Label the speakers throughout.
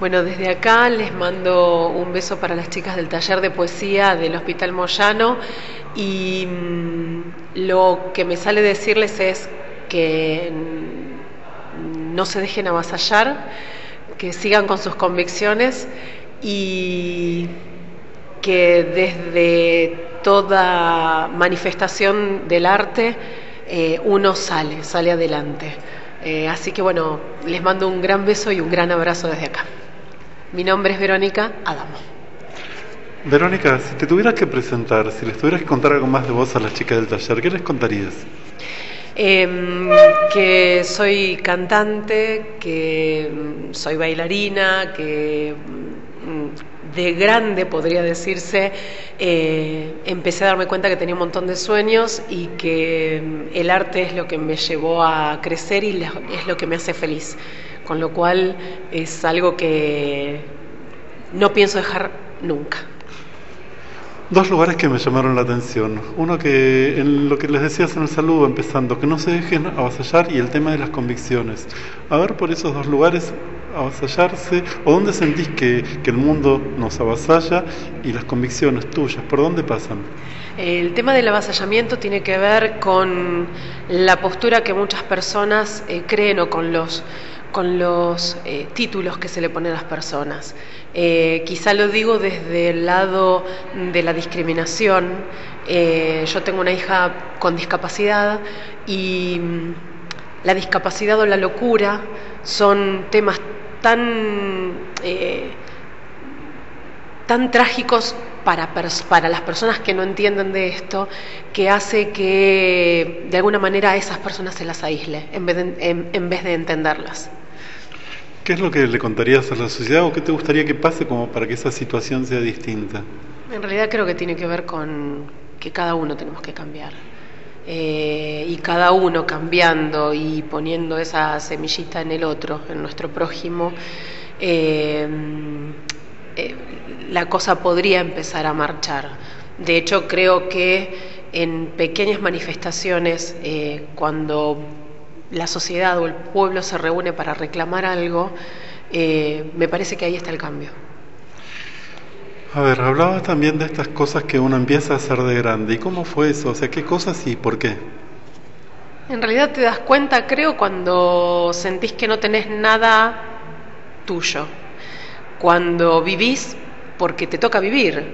Speaker 1: Bueno, desde acá les mando un beso para las chicas del taller de poesía del Hospital Moyano y mm, lo que me sale decirles es que no se dejen avasallar, que sigan con sus convicciones y que desde toda manifestación del arte eh, uno sale, sale adelante. Eh, así que bueno, les mando un gran beso y un gran abrazo desde acá. Mi nombre es Verónica Adamo.
Speaker 2: Verónica, si te tuvieras que presentar, si les tuvieras que contar algo más de vos a las chicas del taller, ¿qué les contarías?
Speaker 1: Em, que soy cantante, que mm, soy bailarina, que mm, de grande podría decirse, eh, empecé a darme cuenta que tenía un montón de sueños y que mm, el arte es lo que me llevó a crecer y es lo que me hace feliz con lo cual es algo que no pienso dejar nunca.
Speaker 2: Dos lugares que me llamaron la atención. Uno que en lo que les decías en el saludo empezando, que no se dejen avasallar y el tema de las convicciones. A ver por esos dos lugares, avasallarse, o dónde sentís que, que el mundo nos avasalla y las convicciones tuyas, ¿por dónde pasan?
Speaker 1: El tema del avasallamiento tiene que ver con la postura que muchas personas eh, creen o con los con los eh, títulos que se le ponen a las personas. Eh, quizá lo digo desde el lado de la discriminación. Eh, yo tengo una hija con discapacidad y mm, la discapacidad o la locura son temas tan, tan trágicos para, para, las personas que no entienden de esto, que hace que de alguna manera a esas personas se las aísle en vez en vez de entenderlas.
Speaker 2: ¿Qué es lo que le contarías a la sociedad o qué te gustaría que pase como para que esa situación sea distinta?
Speaker 1: En realidad creo que tiene que ver con que cada uno tenemos que cambiar. Eh, y cada uno cambiando y poniendo esa semillita en el otro, en nuestro prójimo, eh, eh, la cosa podría empezar a marchar. De hecho, creo que en pequeñas manifestaciones, cuando la sociedad o el pueblo se reúne para reclamar algo, eh, me parece que ahí está el cambio.
Speaker 2: A ver, hablabas también de estas cosas que uno empieza a hacer de grande. ¿Y cómo fue eso? O sea, ¿qué cosas y por qué?
Speaker 1: En realidad te das cuenta, creo, cuando sentís que no tenés nada tuyo. Cuando vivís porque te toca vivir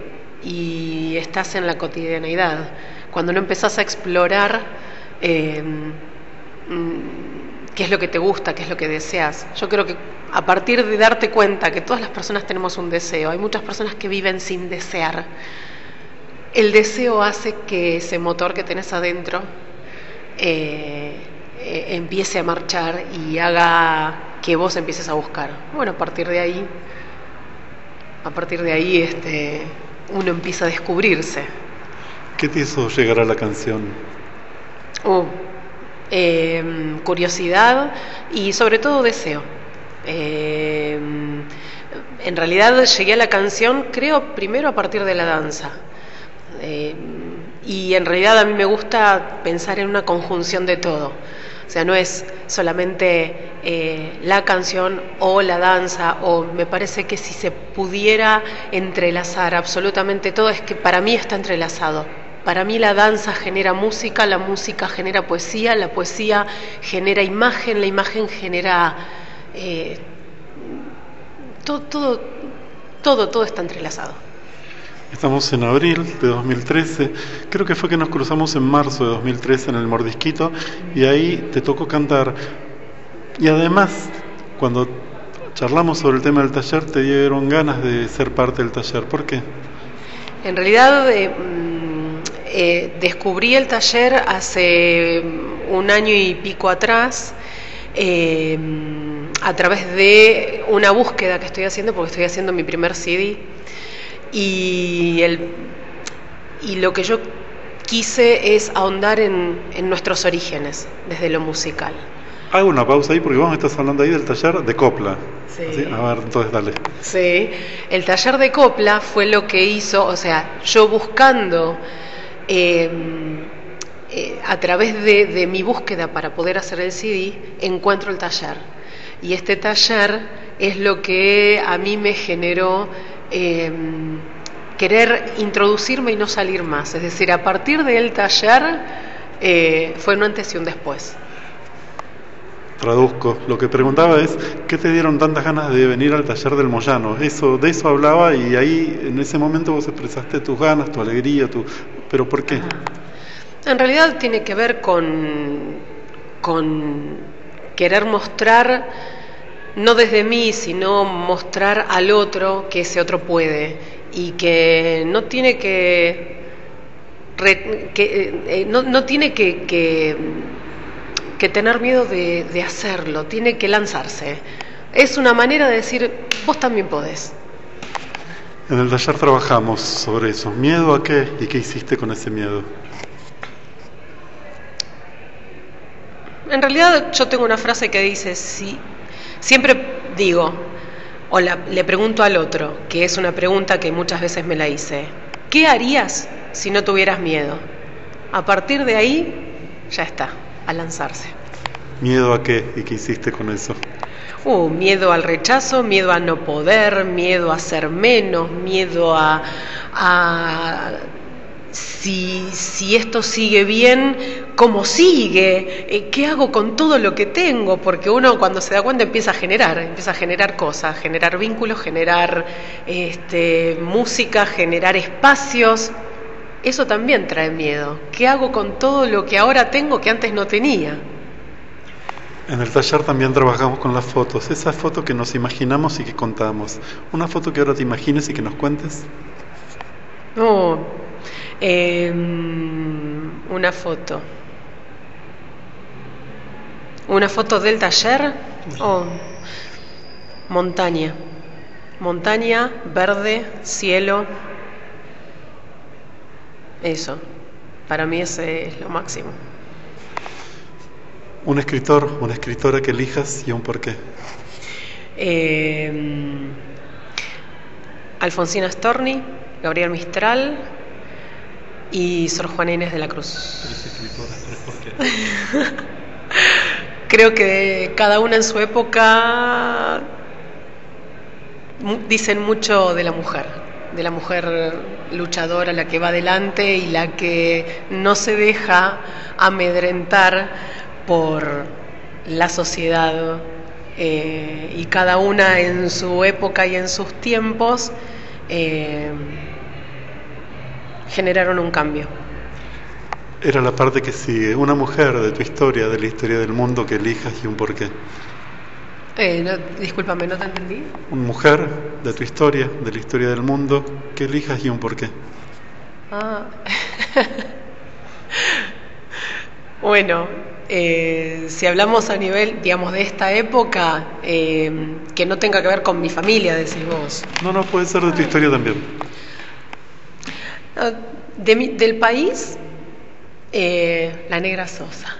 Speaker 1: y estás en la cotidianeidad. Cuando no empezás a explorar Mm, qué es lo que te gusta, qué es lo que deseas. Yo creo que a partir de darte cuenta que todas las personas tenemos un deseo, hay muchas personas que viven sin desear. El deseo hace que ese motor que tenés adentro eh, eh, empiece a marchar y haga que vos empieces a buscar. Bueno, a partir de ahí, a partir de ahí, este, uno empieza a descubrirse.
Speaker 2: ¿Qué te hizo llegar a la canción?
Speaker 1: Uh, Em, curiosidad y sobre todo deseo. Em, en realidad llegué a la canción, creo, primero a partir de la danza. Em, y en realidad a mí me gusta pensar en una conjunción de todo. O sea, no es solamente eh, la canción o la danza, o me parece que si se pudiera entrelazar absolutamente todo, es que para mí está entrelazado. Para mí la danza genera música, la música genera poesía, la poesía genera imagen, la imagen genera... Eh, todo, todo, todo, todo está entrelazado.
Speaker 2: Estamos en abril de 2013, creo que fue que nos cruzamos en marzo de 2013 en el Mordisquito y ahí te tocó cantar. Y además, cuando charlamos sobre el tema del taller, te dieron ganas de ser parte del taller. ¿Por qué?
Speaker 1: En realidad, eh, eh, descubrí el taller hace un año y pico atrás eh, a través de una búsqueda que estoy haciendo, porque estoy haciendo mi primer CD, y, el, y lo que yo quise es ahondar en, nuestros orígenes, desde lo musical.
Speaker 2: Hago una pausa ahí porque vos me estás hablando ahí del taller de copla. Sí. A ver, entonces dale.
Speaker 1: Sí, el taller de copla fue lo que hizo, o sea, yo buscando Em, eh, a través de, mi búsqueda para poder hacer el CD, encuentro el taller. Y este taller es lo que a mí me generó eh, querer introducirme y no salir más. Es decir, a partir del taller eh, fue un antes y un después.
Speaker 2: Traduzco. Lo que preguntaba es, ¿qué te dieron tantas ganas de venir al taller del Moyano? Eso, de eso hablaba y ahí en ese momento vos expresaste tus ganas, tu alegría, tu... ¿Pero por qué?
Speaker 1: En realidad tiene que ver con, con querer mostrar, no desde mí, sino mostrar al otro que ese otro puede y que no tiene que, que eh, no, no, tiene que, que, que tener miedo de, de, hacerlo, tiene que lanzarse. Es una manera de decir, vos también podés.
Speaker 2: En el taller trabajamos sobre eso. ¿Miedo a qué y qué hiciste con ese miedo?
Speaker 1: En realidad yo tengo una frase que dice, si, siempre digo, o la, le pregunto al otro, que es una pregunta que muchas veces me la hice, ¿qué harías si no tuvieras miedo? A partir de ahí, ya está, a lanzarse.
Speaker 2: ¿Miedo a qué y qué hiciste con eso?
Speaker 1: Uh, miedo al rechazo, miedo a no poder, miedo a ser menos, miedo a, a si, si, esto sigue bien, ¿cómo sigue? Eh, ¿Qué hago con todo lo que tengo? Porque uno cuando se da cuenta empieza a generar, empieza a generar cosas, generar vínculos, generar este, música, generar espacios. Eso también trae miedo. ¿Qué hago con todo lo que ahora tengo que antes no tenía?
Speaker 2: En el taller también trabajamos con las fotos, esas fotos que nos imaginamos y que contamos. Una foto que ahora te imagines y que nos cuentes.
Speaker 1: Oh, eh, una foto. Una foto del taller. Oh, montaña. Montaña, verde, cielo. Eso. Para mí ese es lo máximo.
Speaker 2: Un escritor, una escritora que elijas y un porqué.
Speaker 1: Eh, Alfonsina Storni, Gabriel Mistral y Sor Juana Inés de la Cruz. Creo que cada una en su época dicen mucho de la mujer, de la mujer luchadora, la que va adelante y la que no se deja amedrentar por la sociedad eh, y cada una en su época y en sus tiempos eh, generaron un cambio.
Speaker 2: Era la parte que sigue, una mujer de tu historia, de la historia del mundo que elijas y un porqué.
Speaker 1: Eh, no, discúlpame, no te entendí.
Speaker 2: Una mujer de tu historia, de la historia del mundo, que elijas y un porqué.
Speaker 1: Ah. bueno, eh, si hablamos a nivel, digamos, de esta época, eh, que no tenga que ver con mi familia, decís vos.
Speaker 2: No, no, puede ser de tu historia también.
Speaker 1: De mi, del país, eh, la negra Sosa.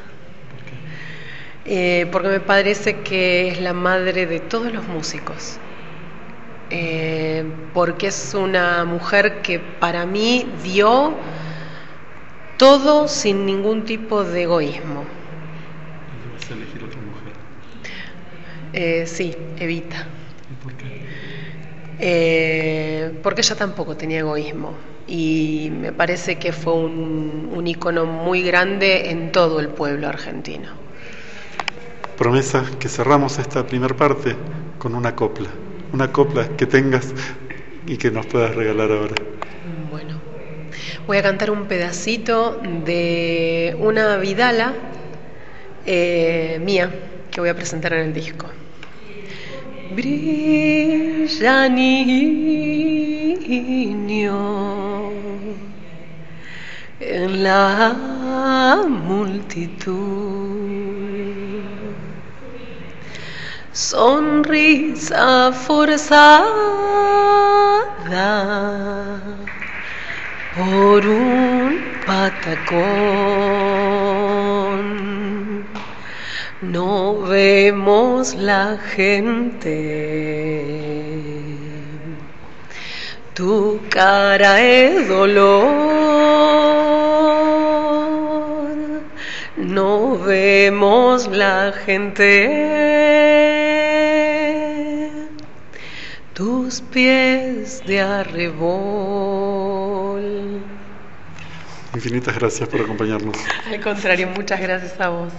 Speaker 1: Eh, porque me parece que es la madre de todos los músicos. Eh, porque es una mujer que para mí dio todo sin ningún tipo de egoísmo.
Speaker 2: ¿Vas a elegir otra mujer?
Speaker 1: Eh, sí, Evita. Eh, porque ella tampoco tenía egoísmo y me parece que fue un, un icono muy grande en todo el pueblo argentino.
Speaker 2: Promesa que cerramos esta primera parte con una copla, una copla que tengas y que nos puedas regalar ahora.
Speaker 1: Bueno, voy a cantar un pedacito de una Vidala eh, mía que voy a presentar en el disco. Brilla niño en la multitud. Sonrisa forzada por un patacón. No vemos la gente, tu cara es dolor. No vemos la gente, tus pies de arrebol.
Speaker 2: Infinitas gracias por acompañarnos.
Speaker 1: Al contrario, muchas gracias a vos.